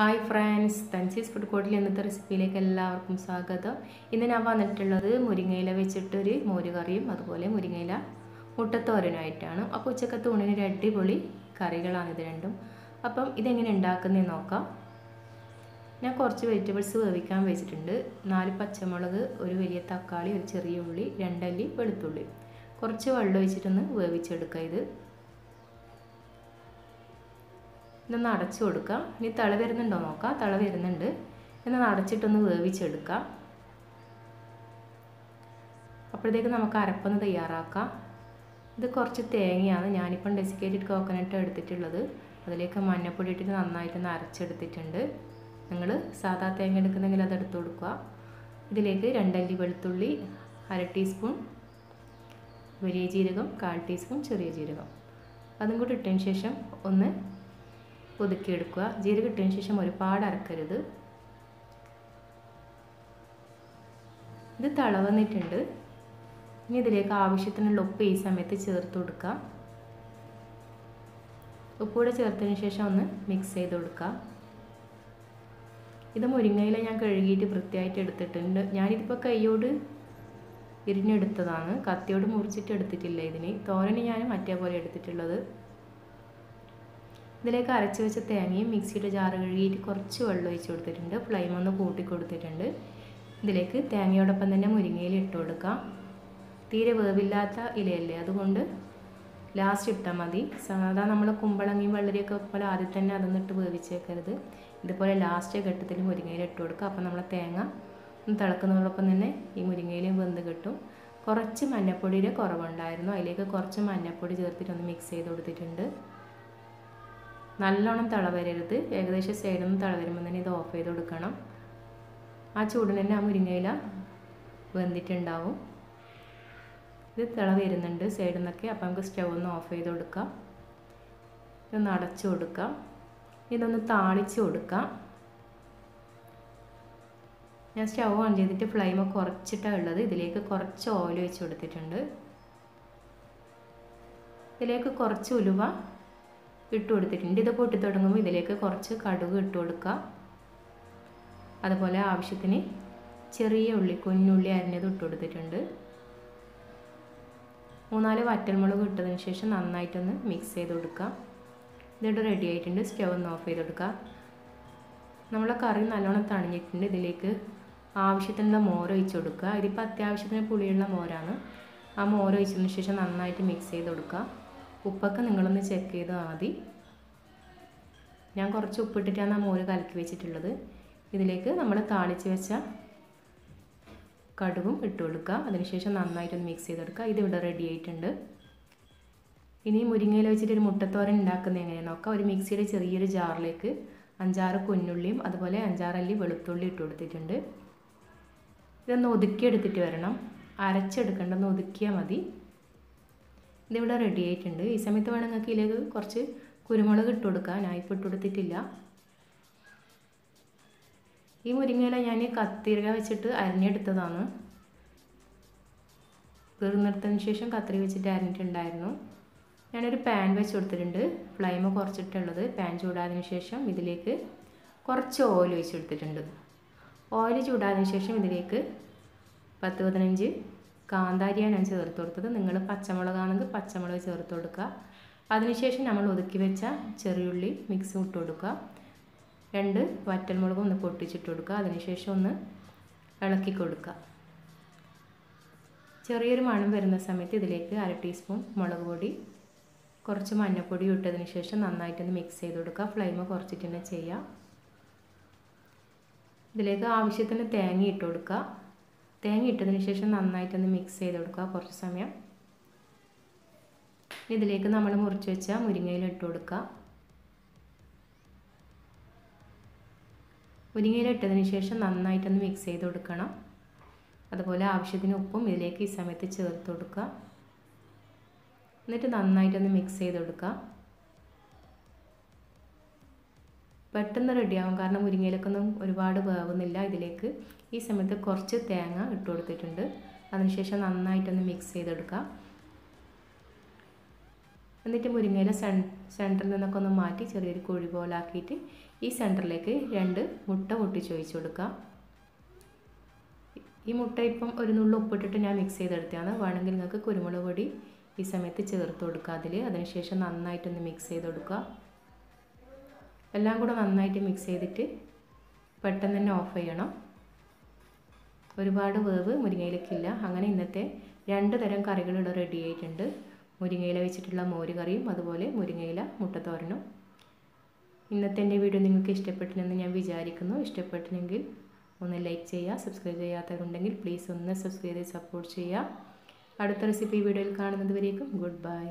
Hi friends തൻസീസ് food കോർട്ടിൽ ഇന്നത്തെ റെസിപ്പിയിലേക്ക് എല്ലാവർക്കും സ്വാഗതം. ഇന്ന് ഞാൻ വന്നിട്ടുള്ളത് മുരിങ്ങയില വെച്ചിട്ടൊരു മോരുകറിയും അതുപോലെ മുരിങ്ങയില മുട്ടത്തോരനുമായിട്ടാണ്. അപ്പോൾ ഉച്ചക്കത്തെ ഒരു അടിപൊളി കറികളാണ് ഇത് രണ്ടും. അപ്പം ഇതെങ്ങനെ ഉണ്ടാക്കുന്നത് നോക്കാം. ഞാൻ കുറച്ച് വെജിറ്റബിൾസ് വേവിക്കാൻ വെച്ചിട്ടുണ്ട്. നാല് പച്ചമുളക് ഒരു വലിയ തക്കാളി ഒരു ചെറിയ ഉള്ളി രണ്ടല്ലി വെളുത്തുള്ളി. കുറച്ച് വെള്ളം ഒഴിച്ചിട്ടൊന്ന് വേവിച്ചെടുക്കുക ഇത്. ഇതൊന്ന് അടച്ചു കൊടുക്കാം ഇനി തള വരുന്നുണ്ടോ നോക്കാം. തള വരുന്നുണ്ട്. ഇതൊന്ന് അടച്ചിട്ടൊന്ന് വേവിച്ചെടുക്കാം. അപ്പോഴത്തേക്ക് നമുക്ക് അരപ്പൊന്ന് തയ്യാറാക്കാം. ഇത് കുറച്ച് തേങ്ങയാണ്. ഞാനിപ്പം ഡെസിക്കേറ്റഡ് കോക്കനട്ട് എടുത്തിട്ടുള്ളത്. അതിലേക്ക് മഞ്ഞൾപ്പൊടി ഇട്ടിട്ട് നന്നായിട്ടൊന്ന് അരച്ചെടുത്തിട്ടുണ്ട്. നിങ്ങൾ സാധാ തേങ്ങ എടുക്കുന്നെങ്കിൽ അത് എടുത്തു കൊടുക്കുക. ഇതിലേക്ക് രണ്ടല്ലി വെളുത്തുള്ളി അര ടീസ്പൂൺ വലിയ ജീരകം കാൽ ടീസ്പൂൺ ചെറിയ ജീരകം. അതും കൂടി ഇട്ടതിന് ശേഷം ഒന്ന് ഒതുക്കിയെടുക്കുക. ജീരകം ഇട്ടതിന് ശേഷം ഒരുപാട് അരക്കരുത്. ഇത് തിളവന്നിട്ടുണ്ട്. ഇനി ഇതിലേക്ക് ആവശ്യത്തിനുള്ള ഉപ്പ് ഈ സമയത്ത് ചേർത്ത് കൊടുക്കുക. ഉപ്പ് കൂടെ ചേർത്തതിന് ശേഷം ഒന്ന് മിക്സ് ചെയ്ത് കൊടുക്കുക. ഇത് മുരിങ്ങയില ഞാൻ കഴുകിയിട്ട് വൃത്തിയായിട്ട് എടുത്തിട്ടുണ്ട്. ഞാനിതിപ്പോൾ കൈയോട് ഇരിഞ്ഞെടുത്തതാണ് കത്തിയോട് മുറിച്ചിട്ട് എടുത്തിട്ടില്ല ഇതിന്. തോരന് ഞാൻ മറ്റേ പോലെ എടുത്തിട്ടുള്ളത്. ഇതിലേക്ക് അരച്ച് വെച്ച തേങ്ങയും മിക്സിയുടെ ജാറ് കഴുകിയിട്ട് കുറച്ച് വെള്ളം ഒഴിച്ച് കൊടുത്തിട്ടുണ്ട്. ഫ്ലെയിം ഒന്ന് കൂട്ടി കൊടുത്തിട്ടുണ്ട്. ഇതിലേക്ക് തേങ്ങയോടൊപ്പം തന്നെ മുരിങ്ങയിൽ ഇട്ട് കൊടുക്കാം. തീരെ വേവില്ലാത്ത ഇലയല്ലേ? അതുകൊണ്ട് ലാസ്റ്റ് ഇട്ടാൽ മതി. സാധാ നമ്മൾ കുമ്പളങ്ങിയും വെള്ളരിയൊക്കെ പോലെ ആദ്യം തന്നെ അതൊന്നിട്ട് വേവിച്ചേക്കരുത്. ഇതുപോലെ ലാസ്റ്റ് ഘട്ടത്തിൽ മുരിങ്ങയിൽ ഇട്ട് കൊടുക്കുക. അപ്പോൾ നമ്മളെ തേങ്ങ ഒന്ന് തിളക്കുന്നതോടൊപ്പം തന്നെ ഈ മുരിങ്ങയിലും വെന്ത് കിട്ടും. കുറച്ച് മഞ്ഞപ്പൊടിയുടെ കുറവുണ്ടായിരുന്നു. അതിലേക്ക് കുറച്ച് മഞ്ഞപ്പൊടി ചേർത്തിട്ട് ഒന്ന് മിക്സ് ചെയ്ത് കൊടുത്തിട്ടുണ്ട്. നല്ലോണം തിളവരരുത്. ഏകദേശം സൈഡിൽ നിന്ന് തിളവരുമ്പോൾ തന്നെ ഇത് ഓഫ് ചെയ്ത് കൊടുക്കണം. ആ ചൂടിന് തന്നെ ആ മുരിങ്ങയില വെന്തിട്ടുണ്ടാവും. ഇത് തിള വരുന്നുണ്ട് സൈഡിൽ നിന്നൊക്കെ അപ്പോൾ നമുക്ക് സ്റ്റൗ ഒന്ന് ഓഫ് ചെയ്ത് കൊടുക്കാം. ഇതൊന്ന് അടച്ചു കൊടുക്കാം. ഇതൊന്ന് താളിച്ച് കൊടുക്കാം. ഞാൻ സ്റ്റൗ ഓൺ ചെയ്തിട്ട് ഫ്ലെയിം കുറച്ചിട്ടാണ് ഉള്ളത്. ഇതിലേക്ക് കുറച്ച് ഓയിൽ വെച്ച് കൊടുത്തിട്ടുണ്ട്. ഇതിലേക്ക് കുറച്ച് ഉലുവ ഇട്ട് കൊടുത്തിട്ടുണ്ട് ഇത് പൊട്ടി തുടങ്ങുമ്പോൾ ഇതിലേക്ക് കുറച്ച് കടുക് ഇട്ട് കൊടുക്കുക. അതുപോലെ ആവശ്യത്തിന് ചെറിയ ഉള്ളി കുഞ്ഞുള്ളി അരിഞ്ഞത് ഇട്ട് കൊടുത്തിട്ടുണ്ട്. മൂന്നാൽ വറ്റൽമുളക് ഇട്ടതിന് ശേഷം നന്നായിട്ടൊന്ന് മിക്സ് ചെയ്ത് കൊടുക്കുക. ഇതിട്ട് റെഡി ആയിട്ടുണ്ട്. സ്റ്റവ് ഒന്ന് ഓഫ് ചെയ്ത് കൊടുക്കുക. നമ്മളെ കറി നല്ലോണം തണിഞ്ഞിട്ടുണ്ട്. ഇതിലേക്ക് ആവശ്യത്തിനുള്ള മോര് ഒഴിച്ച് കൊടുക്കുക. ഇതിപ്പോൾ അത്യാവശ്യത്തിന് പുളിയുള്ള മോരാണ്. ആ മോര് ഒഴിച്ചതിന് ശേഷം നന്നായിട്ട് മിക്സ് ചെയ്ത് കൊടുക്കുക. ഉപ്പൊക്കെ നിങ്ങളൊന്ന് ചെക്ക് ചെയ്താൽ മതി. ഞാൻ കുറച്ച് ഉപ്പിട്ടിട്ടാണ് ആ മോര് കലക്കി വെച്ചിട്ടുള്ളത്. ഇതിലേക്ക് നമ്മൾ താളിച്ച് വെച്ച കടുകും ഇട്ട് കൊടുക്കുക. അതിനുശേഷം നന്നായിട്ടൊന്ന് മിക്സ് ചെയ്തെടുക്കുക ഇതിവിടെ റെഡി ആയിട്ടുണ്ട്. ഇനി മുരിങ്ങയിൽ വെച്ചിട്ട് ഒരു മുട്ടത്തോരൻ ഉണ്ടാക്കുന്നത് എങ്ങനെയാണ് നോക്കാം. ഒരു മിക്സിയുടെ ചെറിയൊരു ജാറിലേക്ക് അഞ്ചാറ് കുഞ്ഞുള്ളിയും അതുപോലെ അഞ്ചാറല്ലി വെളുത്തുള്ളി ഇട്ട് കൊടുത്തിട്ടുണ്ട്. ഇതൊന്ന് ഒതുക്കിയെടുത്തിട്ട് വരണം. അരച്ചെടുക്കേണ്ടതൊന്ന് ഒതുക്കിയാൽ മതി. ഇതിവിടെ റെഡി ആയിട്ടുണ്ട്. ഈ സമയത്ത് വേണം നിങ്ങൾക്ക് ഇതിലേക്ക് കുറച്ച് കുരുമുളക് ഇട്ട് കൊടുക്കാം. ഞാൻ ഇപ്പോൾ ഇട്ട് കൊടുത്തിട്ടില്ല. ഈ മുരിങ്ങയില ഞാൻ കത്തിരിക വെച്ചിട്ട് അരിഞ്ഞെടുത്തതാണ്. തീർന്നെടുത്തതിന് ശേഷം കത്തിരി വെച്ചിട്ട് അരിഞ്ഞിട്ടുണ്ടായിരുന്നു. ഞാനൊരു പാൻ വെച്ച് കൊടുത്തിട്ടുണ്ട്. ഫ്ലൈം കുറച്ചിട്ടുള്ളത്. പാൻ ചൂടാതിന് ശേഷം ഇതിലേക്ക് കുറച്ച് ഓയിൽ ഒഴിച്ച് കൊടുത്തിട്ടുണ്ട്. ഓയിൽ ചൂടാതിന് ശേഷം ഇതിലേക്ക് പത്ത് പതിനഞ്ച് കാന്താരിയാണ് ഞാൻ ചേർത്ത് കൊടുത്തത്. നിങ്ങൾ പച്ചമുളകാണെങ്കിൽ പച്ചമുളക് ചേർത്ത് കൊടുക്കുക. അതിനുശേഷം നമ്മൾ ഒതുക്കി വെച്ച ചെറിയുള്ളി മിക്സ് ഇട്ട് കൊടുക്കുക. രണ്ട് വറ്റൽമുളകും ഒന്ന് പൊട്ടിച്ചിട്ട് കൊടുക്കുക. അതിനുശേഷം ഒന്ന് ഇളക്കി കൊടുക്കുക. ചെറിയൊരു മണം വരുന്ന സമയത്ത് ഇതിലേക്ക് അര ടീസ്പൂൺ മുളക് പൊടി കുറച്ച് മഞ്ഞൾപ്പൊടി ഇട്ടതിന് ശേഷം നന്നായിട്ടൊന്ന് മിക്സ് ചെയ്ത് കൊടുക്കുക. ഫ്ലെയിം കുറച്ചിട്ട് തന്നെ ചെയ്യുക. ഇതിലേക്ക് ആവശ്യത്തിന് തേങ്ങ ഇട്ട് കൊടുക്കുക. തേങ്ങ ഇട്ടതിന് ശേഷം നന്നായിട്ടൊന്ന് മിക്സ് ചെയ്ത് കൊടുക്കുക കുറച്ച് സമയം. ഇതിലേക്ക് നമ്മൾ മുറിച്ച് വെച്ച മുരിങ്ങയിൽ ഇട്ട് കൊടുക്കുക. മുരിങ്ങയിൽ ഇട്ടതിന് ശേഷം നന്നായിട്ടൊന്ന് മിക്സ് ചെയ്ത് കൊടുക്കണം. അതുപോലെ ആവശ്യത്തിന് ഉപ്പും ഇതിലേക്ക് ഈ സമയത്ത് ചേർത്ത് കൊടുക്കുക. എന്നിട്ട് നന്നായിട്ടൊന്ന് മിക്സ് ചെയ്ത് കൊടുക്കുക. പെട്ടെന്ന് റെഡിയാവും. കാരണം മുരിങ്ങയിലൊക്കൊന്നും ഒരുപാട് വേവുന്നില്ല ഇതിലേക്ക്. ഈ സമയത്ത് കുറച്ച് തേങ്ങ ഇട്ട് കൊടുത്തിട്ടുണ്ട്. അതിനുശേഷം നന്നായിട്ടൊന്ന് മിക്സ് ചെയ്തെടുക്കാം. എന്നിട്ട് മുരിങ്ങയില സെൻ സെന്ററിൽ നിന്നൊക്കെ ഒന്ന് മാറ്റി ചെറിയൊരു കുഴി പോലെ ആക്കിയിട്ട് ഈ സെന്ററിലേക്ക് രണ്ട് മുട്ട പൊട്ടിച്ച് ഒഴിച്ചു കൊടുക്കാം. ഈ മുട്ട ഇപ്പം ഒരു നുള്ളു ഉപ്പിട്ടിട്ട് ഞാൻ മിക്സ് ചെയ്തെടുത്തതാണ്. വേണമെങ്കിൽ നിങ്ങൾക്ക് കുരുമുളക് പൊടി ഈ സമയത്ത് ചേർത്ത് കൊടുക്കുക അതിൽ അതിനുശേഷം നന്നായിട്ടൊന്ന് മിക്സ് ചെയ്ത് കൊടുക്കുക എല്ലാം കൂടെ നന്നായിട്ട് മിക്സ് ചെയ്തിട്ട് പെട്ടെന്ന് തന്നെ ഓഫ് ചെയ്യണം. ഒരുപാട് വേവ് മുരിങ്ങയിലേക്കില്ല. അങ്ങനെ ഇന്നത്തെ രണ്ട് തരം കറികൾ ഇവിടെ റെഡി ആയിട്ടുണ്ട്. മുരിങ്ങയില വെച്ചിട്ടുള്ള മോര് കറിയും അതുപോലെ മുരിങ്ങയില മുട്ടത്തോരനും. ഇന്നത്തെ എന്റെ വീഡിയോ നിങ്ങൾക്ക് ഇഷ്ടപ്പെട്ടില്ലെന്ന് ഞാൻ വിചാരിക്കുന്നു. ഇഷ്ടപ്പെട്ടില്ലെങ്കിൽ ഒന്ന് ലൈക്ക് ചെയ്യുക സബ്സ്ക്രൈബ് ചെയ്യാത്തവരുണ്ടെങ്കിൽ പ്ലീസ് ഒന്ന് സബ്സ്ക്രൈബ് ചെയ്ത് സപ്പോർട്ട് ചെയ്യുക. അടുത്ത റെസിപ്പി വീഡിയോയിൽ കാണുന്നത് വരേക്കും. Good bye